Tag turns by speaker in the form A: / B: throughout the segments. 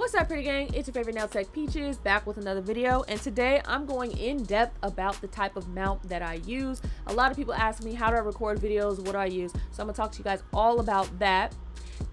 A: What's up pretty gang? It's your favorite nail tech Peaches back with another video and today I'm going in depth about the type of mount that I use. A lot of people ask me how do I record videos, what do I use? So I'm gonna talk to you guys all about that.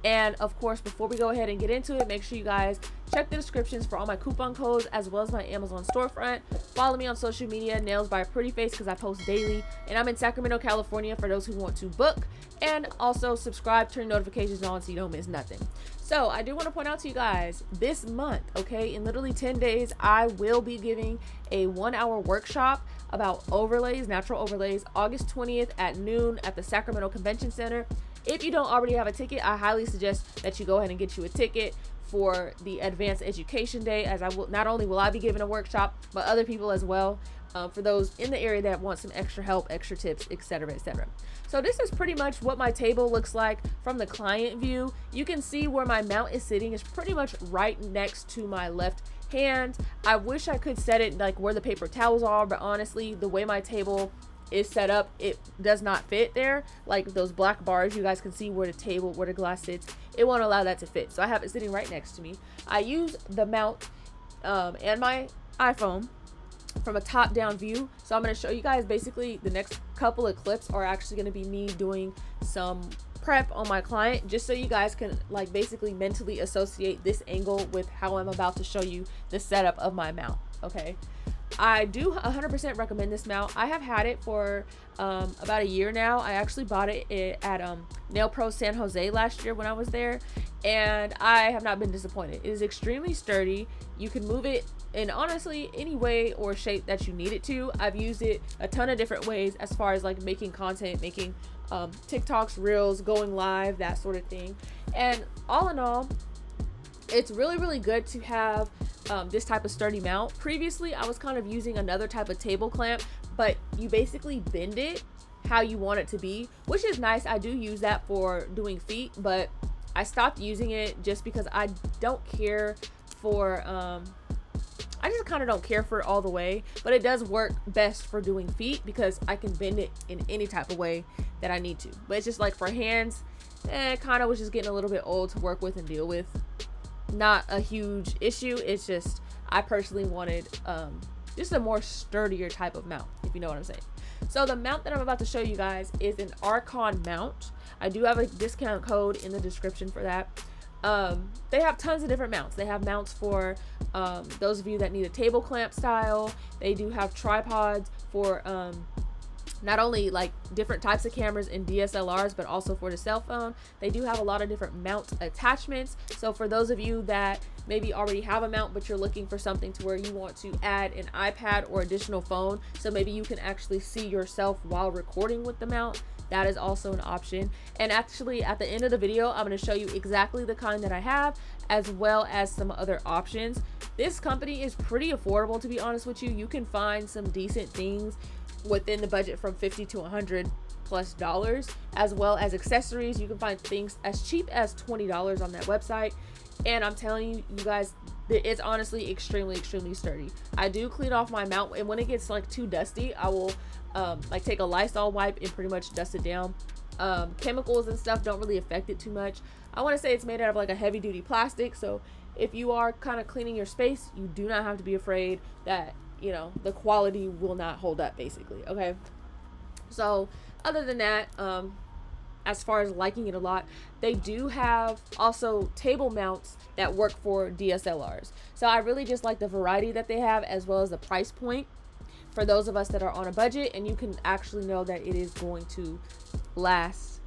A: And of course, before we go ahead and get into it, make sure you guys check the descriptions for all my coupon codes as well as my Amazon storefront. Follow me on social media, Nails by Pretty Face, because I post daily. And I'm in Sacramento, California for those who want to book. And also subscribe, turn notifications on so you don't miss nothing. So I do want to point out to you guys this month, okay, in literally 10 days, I will be giving a one hour workshop about overlays, natural overlays, August 20th at noon at the Sacramento Convention Center. If you don't already have a ticket, I highly suggest that you go ahead and get you a ticket for the advanced education day as I will not only will I be giving a workshop but other people as well um, for those in the area that want some extra help extra tips etc etc so this is pretty much what my table looks like from the client view. You can see where my mount is sitting. Is pretty much right next to my left hand. I wish I could set it like where the paper towels are but honestly the way my table is set up it does not fit there. Like those black bars you guys can see where the table where the glass sits. It won't allow that to fit. So i have it sitting right next to me. I use the mount um, and my iphone from a top down view. So i'm going to show you guys basically the next couple of clips are actually going to be me doing some prep on my client just so you guys can like basically mentally associate this angle with how i'm about to show you the setup of my mount okay I do 100% recommend this mount. I have had it for um, about a year now. I actually bought it at um, Nail Pro San Jose last year when I was there, and I have not been disappointed. It is extremely sturdy. You can move it in honestly any way or shape that you need it to. I've used it a ton of different ways as far as like making content, making um, TikToks, Reels, going live, that sort of thing. And all in all, it's really, really good to have um, this type of sturdy mount. Previously, I was kind of using another type of table clamp, but you basically bend it how you want it to be, which is nice. I do use that for doing feet, but I stopped using it just because I don't care for, um, I just kind of don't care for it all the way, but it does work best for doing feet because I can bend it in any type of way that I need to. But it's just like for hands, eh, kind of was just getting a little bit old to work with and deal with not a huge issue. It's just I personally wanted um, just a more sturdier type of mount, if you know what I'm saying. So the mount that I'm about to show you guys is an Arkon mount. I do have a discount code in the description for that. Um, they have tons of different mounts. They have mounts for um, those of you that need a table clamp style. They do have tripods for um, not only like different types of cameras and DSLRs, but also for the cell phone. They do have a lot of different mount attachments. So for those of you that maybe already have a mount, but you're looking for something to where you want to add an iPad or additional phone, so maybe you can actually see yourself while recording with the mount, that is also an option. And actually at the end of the video, I'm going to show you exactly the kind that I have as well as some other options. This company is pretty affordable to be honest with you. You can find some decent things within the budget from 50 to 100 plus dollars as well as accessories. You can find things as cheap as $20 on that website. And i'm telling you you guys it's honestly extremely extremely sturdy. I do clean off my mount and when it gets like too dusty i will um, like take a lysol wipe and pretty much dust it down. Um, chemicals and stuff don't really affect it too much. I want to say it's made out of like a heavy duty plastic so if you are kind of cleaning your space you do not have to be afraid that you know the quality will not hold up basically okay? So other than that um as far as liking it a lot they do have also table mounts that work for DSLRs so I really just like the variety that they have as well as the price point for those of us that are on a budget and you can actually know that it is going to last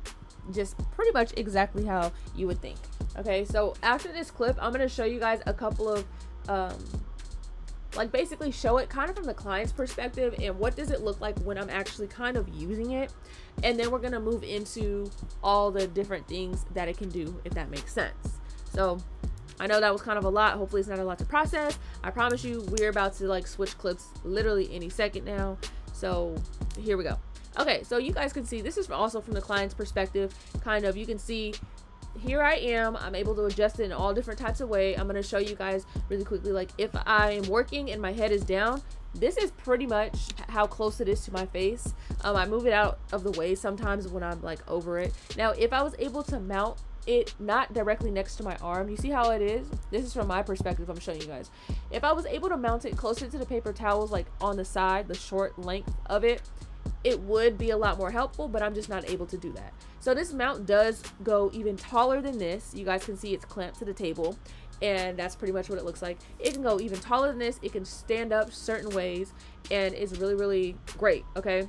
A: just pretty much exactly how you would think okay? So after this clip I'm going to show you guys a couple of um, like basically show it kind of from the client's perspective and what does it look like when I'm actually kind of using it. And then we're gonna move into all the different things that it can do if that makes sense. So I know that was kind of a lot. Hopefully it's not a lot to process. I promise you we're about to like switch clips literally any second now. So here we go. Okay so you guys can see this is also from the client's perspective kind of. You can see here I am. I'm able to adjust it in all different types of way. I'm going to show you guys really quickly. Like if I am working and my head is down, this is pretty much how close it is to my face. Um, I move it out of the way sometimes when I'm like over it. Now, if I was able to mount it not directly next to my arm. You see how it is? This is from my perspective. I'm showing you guys. If I was able to mount it closer to the paper towels, like on the side, the short length of it, it would be a lot more helpful, but I'm just not able to do that. So this mount does go even taller than this. You guys can see it's clamped to the table and that's pretty much what it looks like. It can go even taller than this. It can stand up certain ways and it's really, really great, okay?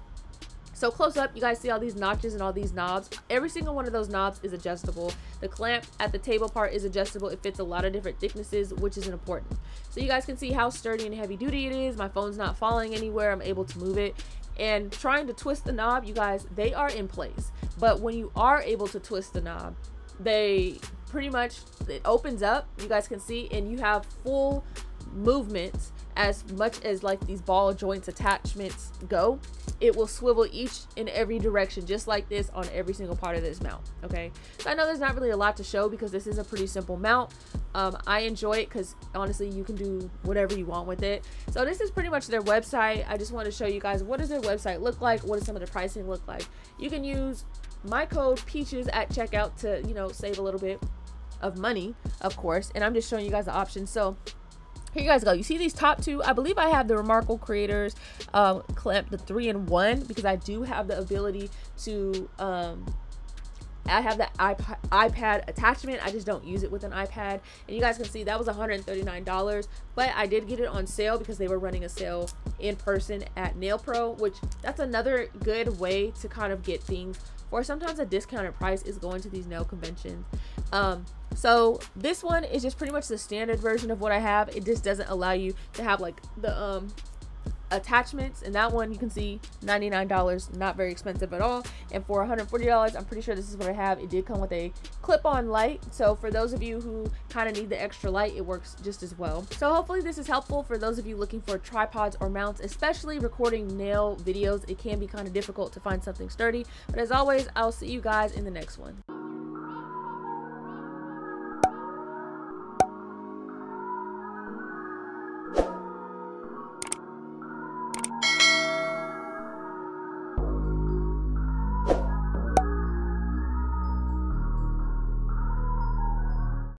A: So close up, you guys see all these notches and all these knobs. Every single one of those knobs is adjustable. The clamp at the table part is adjustable. It fits a lot of different thicknesses, which is important. So you guys can see how sturdy and heavy duty it is. My phone's not falling anywhere. I'm able to move it and trying to twist the knob you guys they are in place. But when you are able to twist the knob they pretty much it opens up you guys can see and you have full movements as much as like these ball joints attachments go it will swivel each in every direction just like this on every single part of this mount okay? So i know there's not really a lot to show because this is a pretty simple mount. Um, i enjoy it because honestly you can do whatever you want with it. So this is pretty much their website. I just want to show you guys what does their website look like? What does some of the pricing look like? You can use my code peaches at checkout to you know save a little bit of money of course and i'm just showing you guys the options. So here you guys go you see these top two i believe i have the remarkable creators um clamp the three in one because i do have the ability to um I have the iPad, iPad attachment. I just don't use it with an iPad. And you guys can see that was $139. But I did get it on sale because they were running a sale in person at Nail Pro, which that's another good way to kind of get things for sometimes a discounted price is going to these nail conventions. Um, so this one is just pretty much the standard version of what I have. It just doesn't allow you to have like the um attachments. And that one you can see $99 not very expensive at all. And for $140 i'm pretty sure this is what i have. It did come with a clip-on light. So for those of you who kind of need the extra light it works just as well. So hopefully this is helpful for those of you looking for tripods or mounts especially recording nail videos. It can be kind of difficult to find something sturdy. But as always i'll see you guys in the next one